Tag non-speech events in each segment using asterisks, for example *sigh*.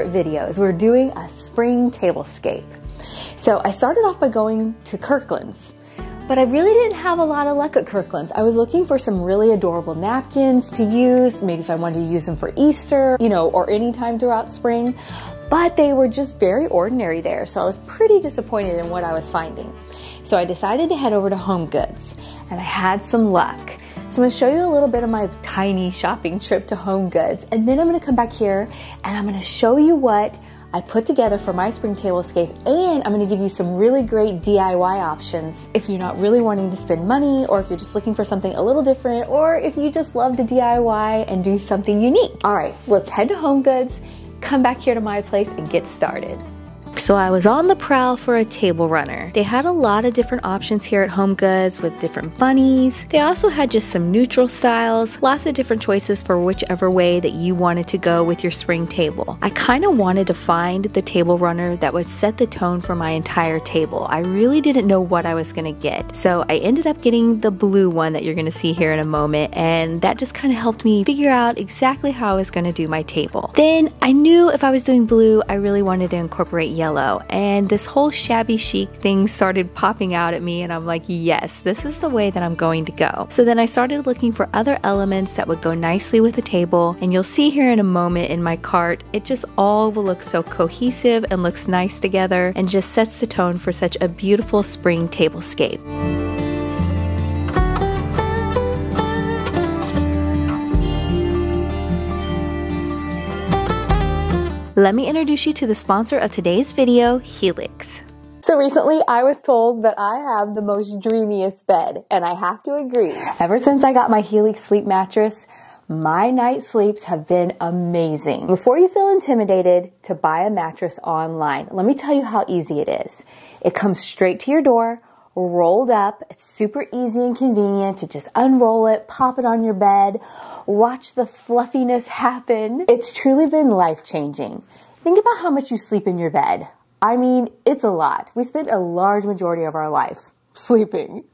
favorite videos. We're doing a spring tablescape. So I started off by going to Kirkland's, but I really didn't have a lot of luck at Kirkland's. I was looking for some really adorable napkins to use, maybe if I wanted to use them for Easter, you know, or any time throughout spring, but they were just very ordinary there. So I was pretty disappointed in what I was finding. So I decided to head over to Home Goods and I had some luck. So I'm gonna show you a little bit of my tiny shopping trip to Home Goods and then I'm gonna come back here and I'm gonna show you what I put together for my spring table tablescape and I'm gonna give you some really great DIY options if you're not really wanting to spend money or if you're just looking for something a little different or if you just love to DIY and do something unique. All right, let's head to Home Goods come back here to my place and get started. So I was on the prowl for a table runner. They had a lot of different options here at Home Goods with different bunnies. They also had just some neutral styles, lots of different choices for whichever way that you wanted to go with your spring table. I kind of wanted to find the table runner that would set the tone for my entire table. I really didn't know what I was going to get. So I ended up getting the blue one that you're going to see here in a moment and that just kind of helped me figure out exactly how I was going to do my table. Then I knew if I was doing blue, I really wanted to incorporate yellow yellow. And this whole shabby chic thing started popping out at me, and I'm like, yes, this is the way that I'm going to go. So then I started looking for other elements that would go nicely with the table, and you'll see here in a moment in my cart, it just all will look so cohesive and looks nice together and just sets the tone for such a beautiful spring tablescape. Let me introduce you to the sponsor of today's video, Helix. So recently I was told that I have the most dreamiest bed, and I have to agree. Ever since I got my Helix sleep mattress, my night sleeps have been amazing. Before you feel intimidated to buy a mattress online, let me tell you how easy it is. It comes straight to your door, rolled up. It's super easy and convenient to just unroll it, pop it on your bed, watch the fluffiness *laughs* happen. It's truly been life changing. Think about how much you sleep in your bed. I mean, it's a lot. We spend a large majority of our life *laughs* sleeping.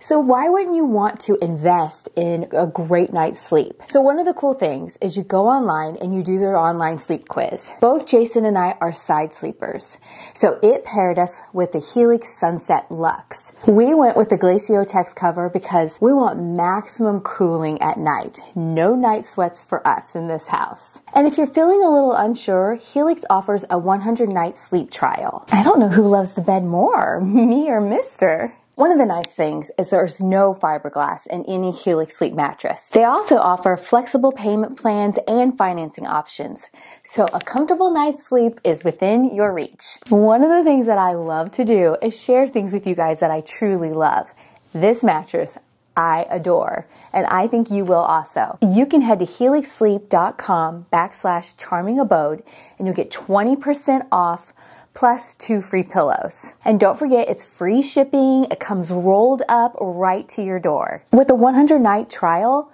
So why wouldn't you want to invest in a great night's sleep? So one of the cool things is you go online and you do their online sleep quiz. Both Jason and I are side sleepers. So it paired us with the Helix Sunset Luxe. We went with the Glaciotex cover because we want maximum cooling at night. No night sweats for us in this house. And if you're feeling a little unsure, Helix offers a 100 night sleep trial. I don't know who loves the bed more, *laughs* me or Mister. One of the nice things is there's no fiberglass in any Helix Sleep mattress. They also offer flexible payment plans and financing options, so a comfortable night's sleep is within your reach. One of the things that I love to do is share things with you guys that I truly love. This mattress I adore, and I think you will also. You can head to helixsleep.com backslash charming abode and you'll get 20% off plus two free pillows. And don't forget, it's free shipping. It comes rolled up right to your door. With a 100 night trial,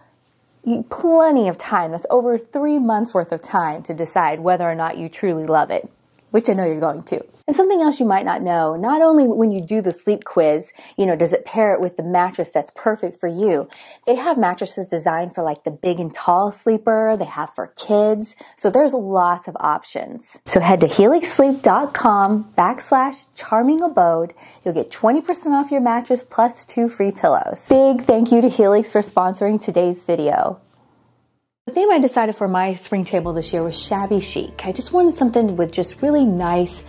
plenty of time. That's over three months worth of time to decide whether or not you truly love it, which I know you're going to. And something else you might not know, not only when you do the sleep quiz, you know, does it pair it with the mattress that's perfect for you? They have mattresses designed for like the big and tall sleeper. They have for kids. So there's lots of options. So head to helixsleep.com backslash charming abode. You'll get 20% off your mattress plus two free pillows. Big thank you to Helix for sponsoring today's video. The theme I decided for my spring table this year was shabby chic. I just wanted something with just really nice,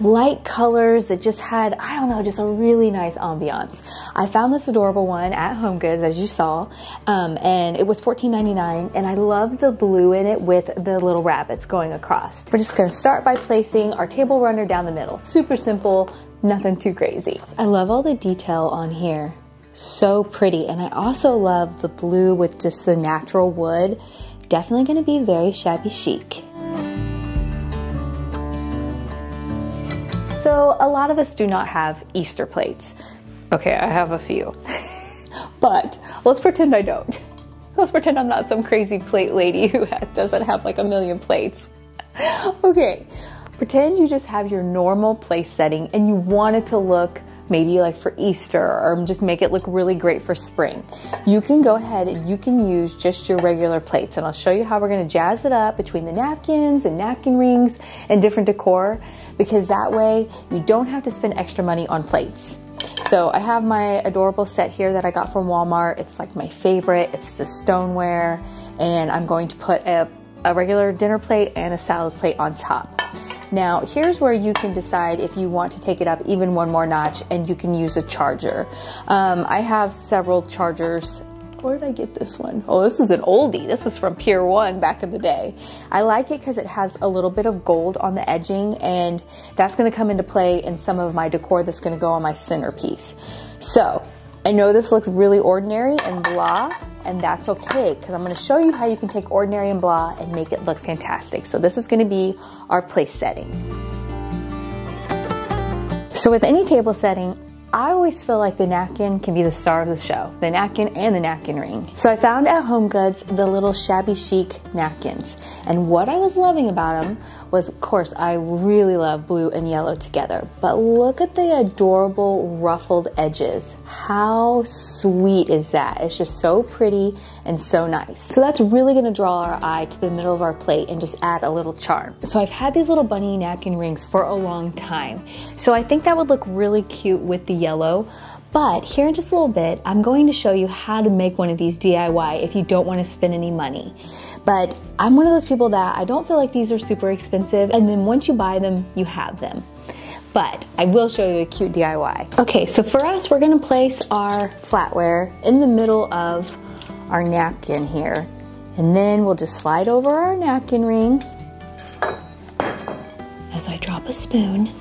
light colors that just had, I don't know, just a really nice ambiance. I found this adorable one at Home Goods, as you saw, um, and it was $14.99, and I love the blue in it with the little rabbits going across. We're just gonna start by placing our table runner down the middle. Super simple, nothing too crazy. I love all the detail on here. So pretty, and I also love the blue with just the natural wood. Definitely gonna be very shabby chic. So a lot of us do not have Easter plates. Okay, I have a few. *laughs* but let's pretend I don't. Let's pretend I'm not some crazy plate lady who doesn't have like a million plates. *laughs* okay, pretend you just have your normal place setting and you want it to look maybe like for Easter or just make it look really great for spring. You can go ahead and you can use just your regular plates and I'll show you how we're gonna jazz it up between the napkins and napkin rings and different decor because that way you don't have to spend extra money on plates. So I have my adorable set here that I got from Walmart. It's like my favorite. It's the stoneware and I'm going to put a, a regular dinner plate and a salad plate on top. Now, here's where you can decide if you want to take it up even one more notch and you can use a charger. Um, I have several chargers. Where did I get this one? Oh, this is an oldie. This was from Pier 1 back in the day. I like it because it has a little bit of gold on the edging and that's going to come into play in some of my decor that's going to go on my centerpiece. So, I know this looks really ordinary and blah, and that's okay because I'm going to show you how you can take ordinary and blah and make it look fantastic. So this is going to be our place setting. So with any table setting, I always feel like the napkin can be the star of the show, the napkin and the napkin ring. So I found at Home Goods the little shabby chic napkins. And what I was loving about them was, of course, I really love blue and yellow together. But look at the adorable ruffled edges. How sweet is that? It's just so pretty and so nice. So that's really gonna draw our eye to the middle of our plate and just add a little charm. So I've had these little bunny napkin rings for a long time. So I think that would look really cute with the yellow. But here in just a little bit, I'm going to show you how to make one of these DIY if you don't want to spend any money. But I'm one of those people that I don't feel like these are super expensive, and then once you buy them, you have them. But I will show you a cute DIY. Okay, so for us, we're gonna place our flatware in the middle of our napkin here. And then we'll just slide over our napkin ring as I drop a spoon.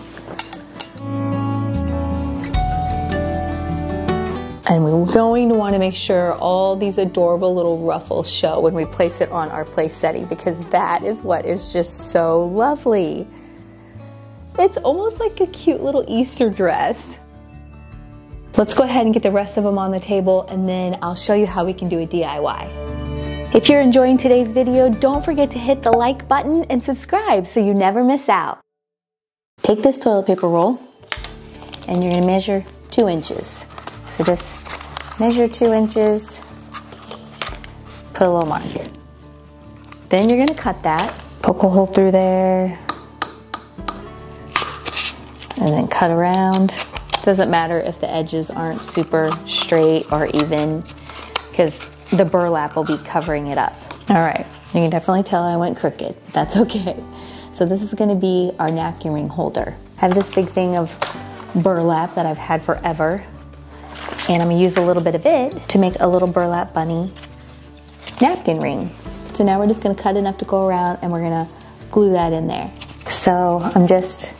And we're going to want to make sure all these adorable little ruffles show when we place it on our place setting because that is what is just so lovely. It's almost like a cute little Easter dress. Let's go ahead and get the rest of them on the table and then I'll show you how we can do a DIY. If you're enjoying today's video, don't forget to hit the like button and subscribe so you never miss out. Take this toilet paper roll and you're gonna measure two inches. So just measure two inches, put a little mark here. Then you're gonna cut that, poke a hole through there, and then cut around. Doesn't matter if the edges aren't super straight or even, because the burlap will be covering it up. All right, you can definitely tell I went crooked. That's *laughs* okay. So this is gonna be our napkin ring holder. I have this big thing of burlap that I've had forever and I'm gonna use a little bit of it to make a little burlap bunny napkin ring. So now we're just gonna cut enough to go around and we're gonna glue that in there. So I'm just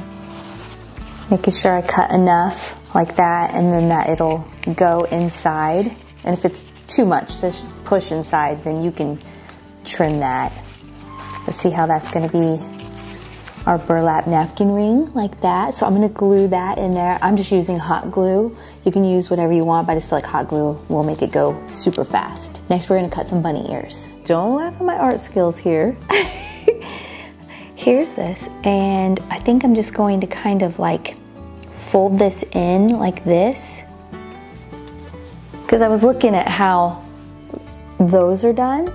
making sure I cut enough like that and then that it'll go inside. And if it's too much to push inside, then you can trim that. Let's see how that's gonna be our burlap napkin ring like that. So I'm gonna glue that in there. I'm just using hot glue. You can use whatever you want, but I just feel like hot glue will make it go super fast. Next, we're gonna cut some bunny ears. Don't laugh at my art skills here. *laughs* Here's this, and I think I'm just going to kind of like fold this in like this. Because I was looking at how those are done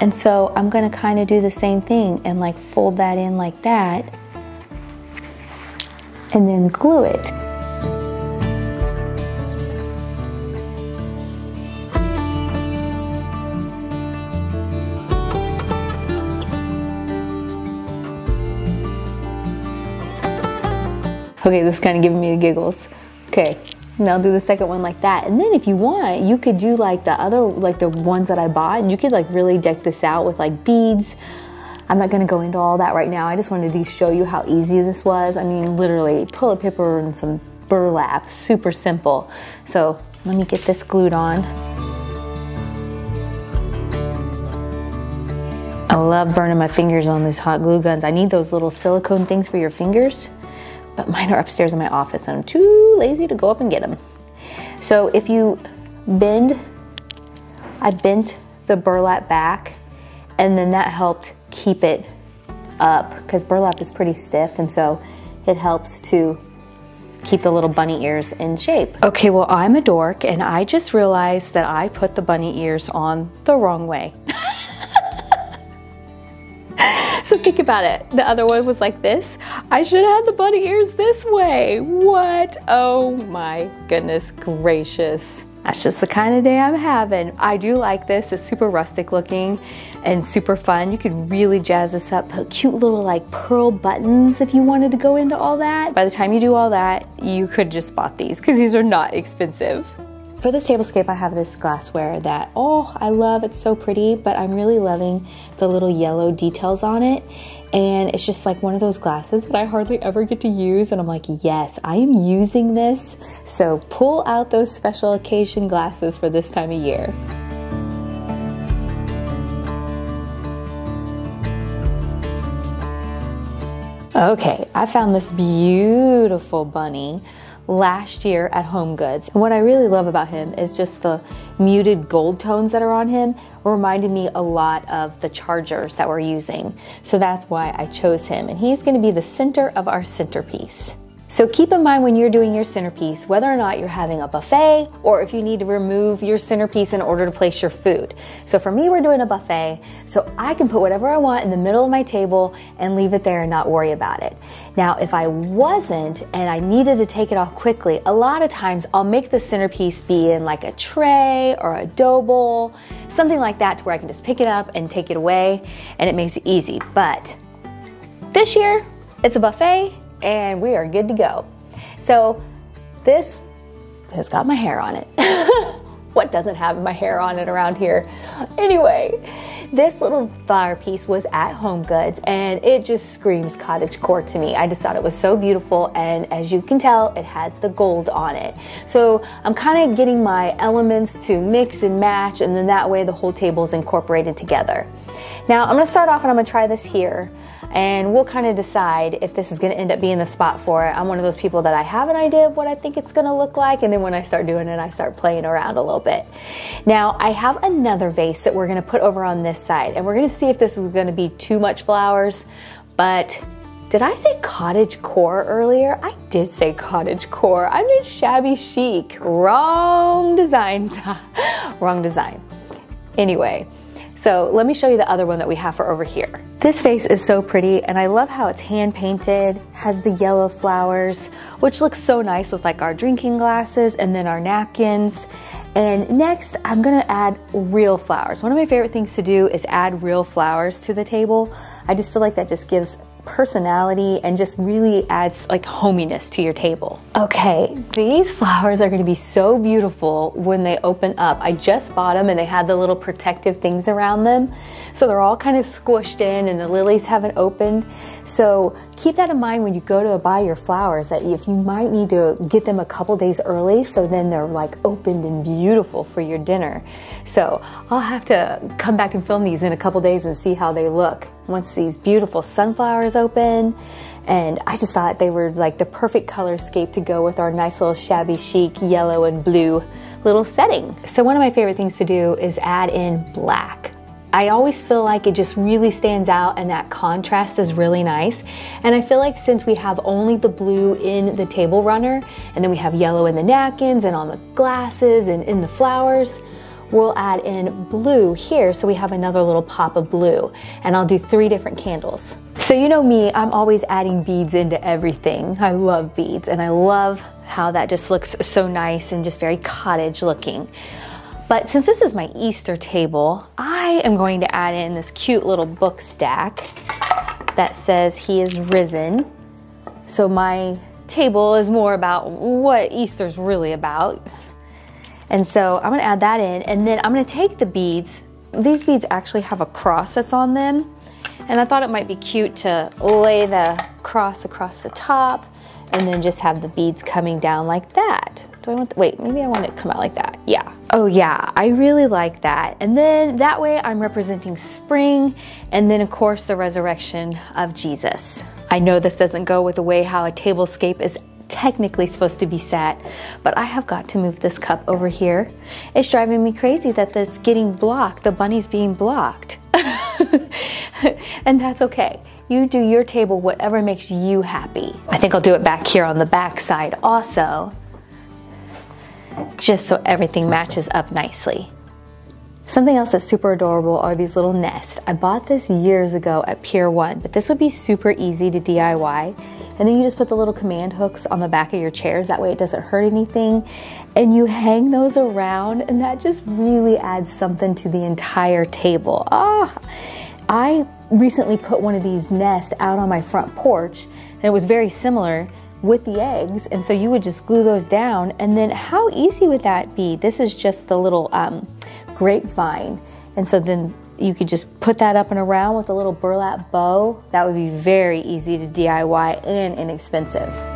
and so I'm gonna kind of do the same thing and like fold that in like that and then glue it. Okay, this is kind of giving me the giggles. Okay, and I'll do the second one like that. And then if you want, you could do like the other, like the ones that I bought, and you could like really deck this out with like beads. I'm not gonna go into all that right now. I just wanted to show you how easy this was. I mean, literally toilet paper and some burlap, super simple. So let me get this glued on. I love burning my fingers on these hot glue guns. I need those little silicone things for your fingers but mine are upstairs in my office and I'm too lazy to go up and get them. So if you bend, I bent the burlap back and then that helped keep it up because burlap is pretty stiff and so it helps to keep the little bunny ears in shape. Okay, well, I'm a dork and I just realized that I put the bunny ears on the wrong way. *laughs* think about it. The other one was like this. I should have had the bunny ears this way. What? Oh my goodness gracious. That's just the kind of day I'm having. I do like this. It's super rustic looking and super fun. You could really jazz this up. Put cute little like pearl buttons if you wanted to go into all that. By the time you do all that, you could just bought these because these are not expensive. For this tablescape, I have this glassware that, oh, I love. It's so pretty, but I'm really loving the little yellow details on it. And it's just like one of those glasses that I hardly ever get to use. And I'm like, yes, I am using this. So pull out those special occasion glasses for this time of year. Okay, I found this beautiful bunny last year at Home Goods. And what I really love about him is just the muted gold tones that are on him reminded me a lot of the chargers that we're using. So that's why I chose him. And he's gonna be the center of our centerpiece. So keep in mind when you're doing your centerpiece, whether or not you're having a buffet or if you need to remove your centerpiece in order to place your food. So for me, we're doing a buffet, so I can put whatever I want in the middle of my table and leave it there and not worry about it. Now, if I wasn't and I needed to take it off quickly, a lot of times I'll make the centerpiece be in like a tray or a dough bowl, something like that to where I can just pick it up and take it away and it makes it easy. But this year, it's a buffet and we are good to go. So this has got my hair on it. *laughs* what doesn't have my hair on it around here? Anyway, this little flower piece was at Home Goods and it just screams cottage core to me. I just thought it was so beautiful and as you can tell, it has the gold on it. So I'm kind of getting my elements to mix and match and then that way the whole table is incorporated together. Now I'm gonna start off and I'm gonna try this here and we'll kind of decide if this is going to end up being the spot for it. I'm one of those people that I have an idea of what I think it's going to look like, and then when I start doing it, I start playing around a little bit. Now, I have another vase that we're going to put over on this side, and we're going to see if this is going to be too much flowers, but did I say cottage core earlier? I did say cottage core. I meant shabby chic. Wrong design. *laughs* Wrong design. Anyway, so let me show you the other one that we have for over here. This vase is so pretty and I love how it's hand painted, has the yellow flowers, which looks so nice with like our drinking glasses and then our napkins. And next, I'm gonna add real flowers. One of my favorite things to do is add real flowers to the table. I just feel like that just gives personality and just really adds like hominess to your table. Okay, these flowers are gonna be so beautiful when they open up. I just bought them and they had the little protective things around them. So they're all kind of squished in and the lilies haven't opened. So keep that in mind when you go to buy your flowers that if you might need to get them a couple days early so then they're like opened and beautiful for your dinner. So I'll have to come back and film these in a couple days and see how they look once these beautiful sunflowers open. And I just thought they were like the perfect color scape to go with our nice little shabby chic yellow and blue little setting. So one of my favorite things to do is add in black. I always feel like it just really stands out and that contrast is really nice. And I feel like since we have only the blue in the table runner and then we have yellow in the napkins and on the glasses and in the flowers, we'll add in blue here so we have another little pop of blue. And I'll do three different candles. So you know me, I'm always adding beads into everything. I love beads and I love how that just looks so nice and just very cottage looking. But since this is my Easter table, I am going to add in this cute little book stack that says he is risen. So my table is more about what Easter's really about. And so I'm gonna add that in and then I'm gonna take the beads. These beads actually have a cross that's on them. And I thought it might be cute to lay the cross across the top and then just have the beads coming down like that. Do I want, the, wait, maybe I want it to come out like that. Yeah. Oh yeah, I really like that. And then that way I'm representing spring and then of course the resurrection of Jesus. I know this doesn't go with the way how a tablescape is technically supposed to be set, but I have got to move this cup over here. It's driving me crazy that it's getting blocked, the bunny's being blocked. *laughs* and that's okay. You do your table whatever makes you happy. I think I'll do it back here on the back side also, just so everything matches up nicely. Something else that's super adorable are these little nests. I bought this years ago at Pier 1, but this would be super easy to DIY. And then you just put the little command hooks on the back of your chairs, that way it doesn't hurt anything. And you hang those around, and that just really adds something to the entire table. Ah, I recently put one of these nests out on my front porch, and it was very similar with the eggs. And so you would just glue those down. And then how easy would that be? This is just the little um, grapevine. And so then you could just put that up and around with a little burlap bow. That would be very easy to DIY and inexpensive.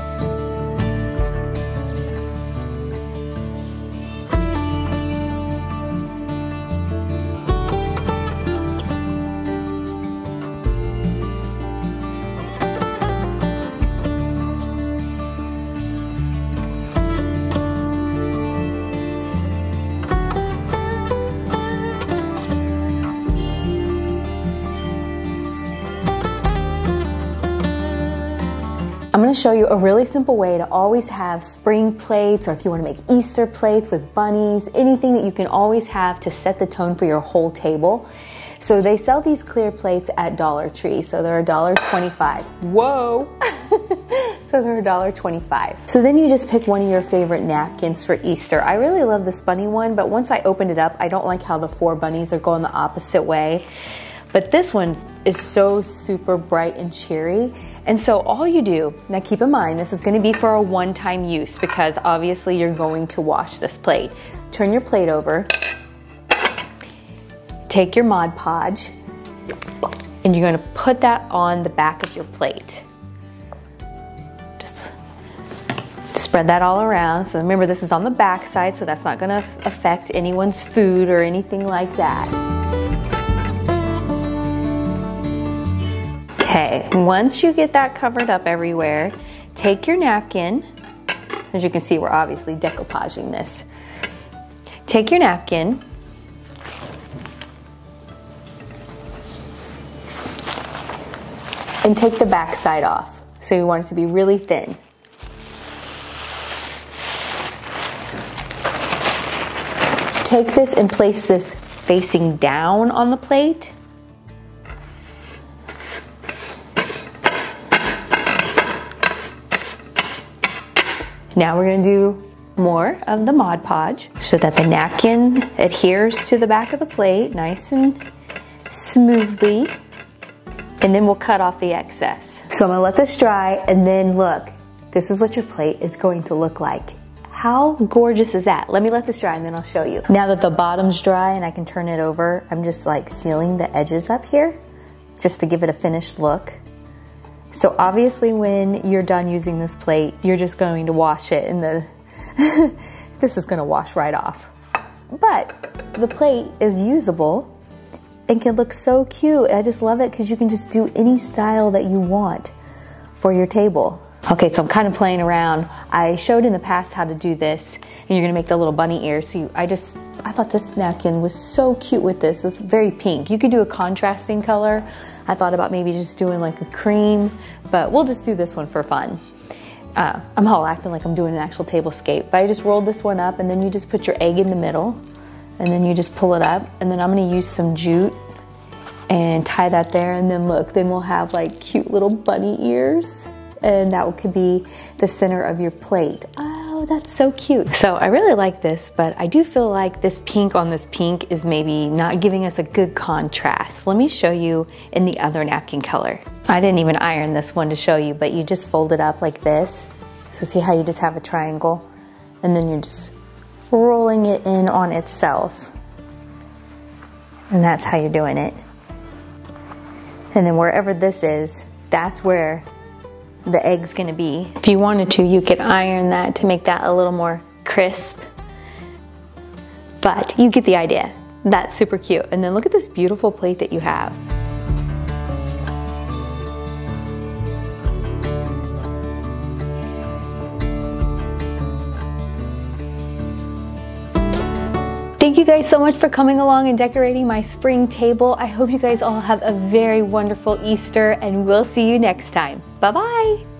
Going to show you a really simple way to always have spring plates or if you want to make Easter plates with bunnies, anything that you can always have to set the tone for your whole table. So they sell these clear plates at Dollar Tree. So they're $1.25. Whoa! *laughs* so they're $1.25. So then you just pick one of your favorite napkins for Easter. I really love this bunny one, but once I opened it up, I don't like how the four bunnies are going the opposite way. But this one is so super bright and cheery and so all you do, now keep in mind, this is gonna be for a one-time use because obviously you're going to wash this plate. Turn your plate over, take your Mod Podge, and you're gonna put that on the back of your plate. Just spread that all around. So remember this is on the back side, so that's not gonna affect anyone's food or anything like that. Okay, once you get that covered up everywhere, take your napkin. As you can see, we're obviously decoupaging this. Take your napkin. And take the back side off. So you want it to be really thin. Take this and place this facing down on the plate. Now we're gonna do more of the Mod Podge so that the napkin adheres to the back of the plate nice and smoothly. And then we'll cut off the excess. So I'm gonna let this dry and then look, this is what your plate is going to look like. How gorgeous is that? Let me let this dry and then I'll show you. Now that the bottom's dry and I can turn it over, I'm just like sealing the edges up here just to give it a finished look. So obviously when you're done using this plate, you're just going to wash it and the, *laughs* this is gonna wash right off. But the plate is usable and can look so cute. I just love it because you can just do any style that you want for your table. Okay, so I'm kind of playing around. I showed in the past how to do this, and you're gonna make the little bunny ears. So you, I just, I thought this napkin was so cute with this. It's very pink. You could do a contrasting color, I thought about maybe just doing like a cream, but we'll just do this one for fun. Uh, I'm all acting like I'm doing an actual table scape, but I just rolled this one up and then you just put your egg in the middle and then you just pull it up and then I'm gonna use some jute and tie that there and then look, then we'll have like cute little bunny ears and that could be the center of your plate. That's so cute. So I really like this, but I do feel like this pink on this pink is maybe not giving us a good contrast. Let me show you in the other napkin color. I didn't even iron this one to show you, but you just fold it up like this. So see how you just have a triangle and then you're just rolling it in on itself. And that's how you're doing it. And then wherever this is, that's where the egg's gonna be. If you wanted to, you could iron that to make that a little more crisp. But you get the idea. That's super cute. And then look at this beautiful plate that you have. Thank you guys so much for coming along and decorating my spring table. I hope you guys all have a very wonderful Easter and we'll see you next time. Bye bye.